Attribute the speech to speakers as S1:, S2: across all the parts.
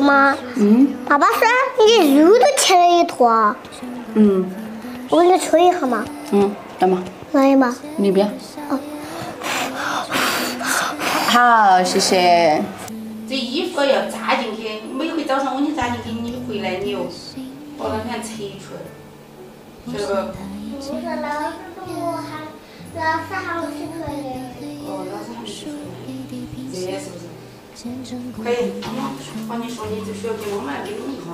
S1: 妈妈，
S2: 嗯
S1: 爸爸说你肉都切了一坨，
S2: 嗯
S1: 我给你吹一下嘛，
S2: 嗯，干嘛？
S1: 来嘛。
S2: 里边。
S1: 哦
S2: 好，谢谢。
S3: 这衣服要扎进去，每回早上我给你扎进去，你回来你又把它看扯出来，晓得不？
S1: 可以，
S3: 妈妈帮你说，你只需要给妈妈拎一下。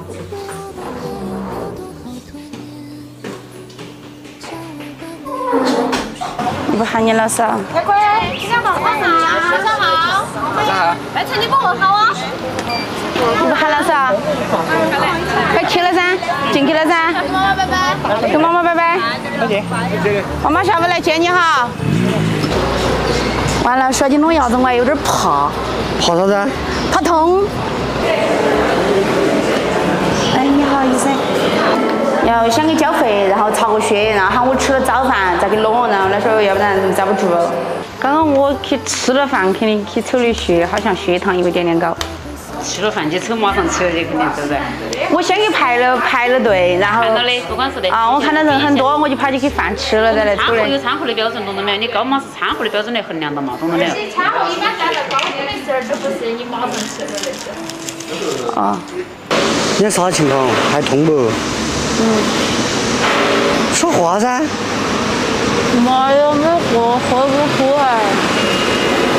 S2: 你不喊你老师啊？
S4: 乖乖，今天晚上好，晚上好。晚上好。来陈你帮我好啊。
S2: 你不喊老师啊？快去了噻，进去了噻。
S4: 跟妈妈拜拜。
S2: 跟妈妈拜拜。妈妈下午来接你哈。完了，说起弄鸭子我还有点怕，
S5: 怕啥子？
S2: 怕痛。哎，你好，医生。要先给交费，然后查个血，然后喊我吃了早饭再给弄，然后他说要不然遭不住。刚刚我去吃了饭，肯定去抽的血，好像血糖有一点点高。
S6: 吃了饭去抽，马上抽的肯定对不对？
S2: 我先去排了排了队，然后
S6: 看到的，不管是的。
S2: 啊，我看到人很多，我就跑去给饭吃了再来抽的。
S6: 餐后有餐后的标准，懂了没有？你高码是餐后的标准来衡量的嘛，懂了没有？
S4: 餐后一般站在高点的时候，就不是你马上吃的那些。
S2: 啊，
S5: 你啥情况？还痛不？嗯。说话噻。
S2: 妈呀，没喝喝不苦哎。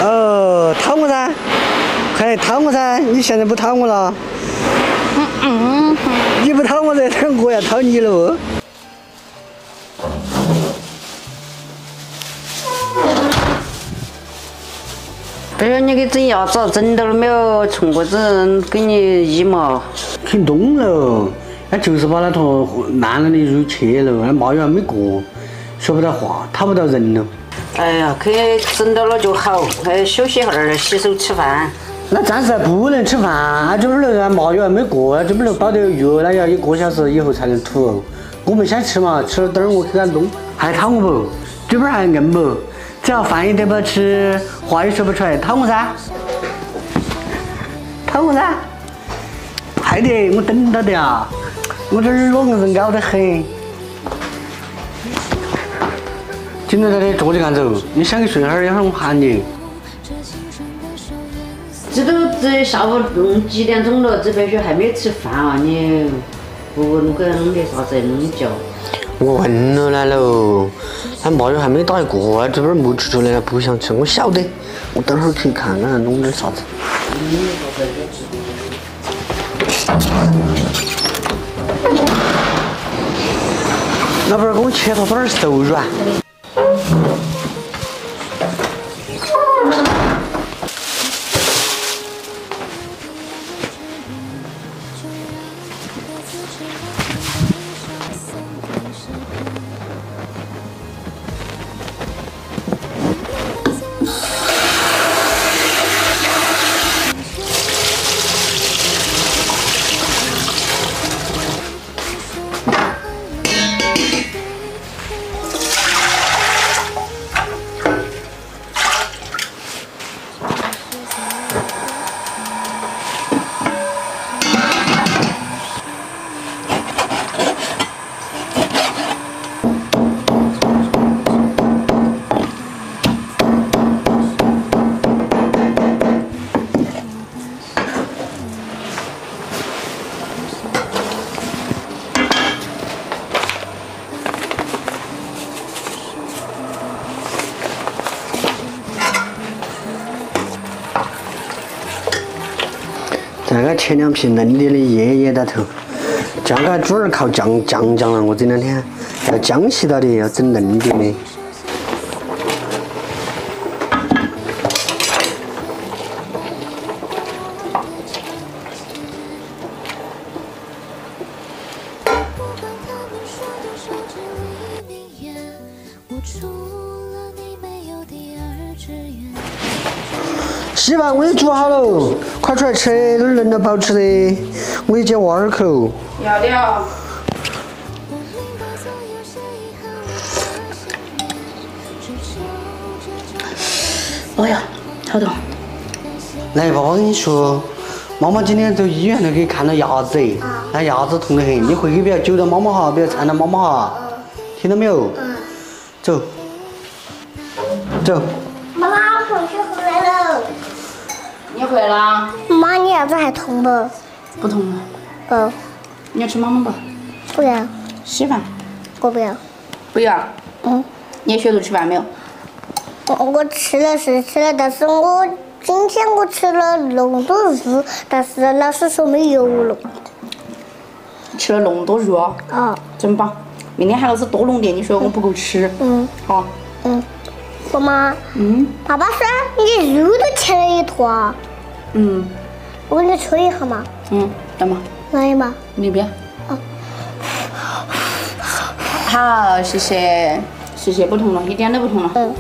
S5: 哦，讨我噻，快讨我噻！你现在不掏我了？嗯嗯。你不掏我这等我要掏你了。
S7: 不是你给整牙子，整到了没有？从过子给你医嘛？
S5: 挺动了，那就是把那坨烂了的肉切了，那麻药还没过，说不到话，讨不到人了。
S7: 哎呀，去整到了就好，哎，休息一会儿，洗手吃饭。
S5: 那暂时还不能吃饭，这不能啊，麻药还没过，这不能包的药，那要一个小时以后才能吐。我们先吃嘛，吃了等会儿我给他弄。还讨我不？嘴巴还硬不？只要饭也得不吃，话也说不出来，讨我噻，讨我噻。还得我等到的啊，我这耳朵硬是凹得很。紧着在这坐着干走，你想去睡会儿，一会儿我喊你。
S7: 这下午弄几点钟了，这边说还没吃饭啊？你不问给弄点啥子弄叫？
S5: 我问了来喽，他麻药还没打一个，这边没吃出来，不想吃。我晓得，我等会儿去看看弄点啥子。老板儿，给我切坨点儿瘦肉 Yeah. 切两片嫩点的叶叶在头，这样给它主要靠酱酱酱了。我这两天要江西到的，要整嫩点的。稀饭我也煮好了，快出来吃，这儿嫩了不好吃的，我也接娃儿去了。
S2: 要的啊。
S7: 哎呀，好痛！
S5: 来，爸爸跟你说，妈妈今天走医院头给看了牙子，那牙子痛得很，你回去不要揪着妈妈哈，不要缠着妈妈哈，听到没有？走，走，
S1: 妈妈，我回去回来了。
S2: 你回了？
S1: 妈，你牙子还痛不？
S2: 不痛了。
S1: 嗯，
S2: 你要吃妈妈不？
S1: 不要，
S2: 稀饭？
S1: 我不要。
S2: 不要。
S1: 嗯，
S2: 你学徒吃饭没有？
S1: 我我吃了是吃了，但是我今天我吃了那么多肉，但是老师说没油了。
S2: 吃了那么多肉啊，
S1: 啊，
S2: 真棒！明天喊老师多弄点，你说我不够吃。
S1: 嗯
S2: 好。
S1: 嗯，妈妈，
S2: 嗯
S1: 爸爸说你肉都切了一坨啊，
S2: 嗯
S1: 我给你吹一下嘛，
S2: 嗯，干嘛？
S1: 来嘛。
S2: 里边。
S1: 哦
S2: 好，谢谢，谢谢，不痛了，一点都不痛了。
S1: 嗯。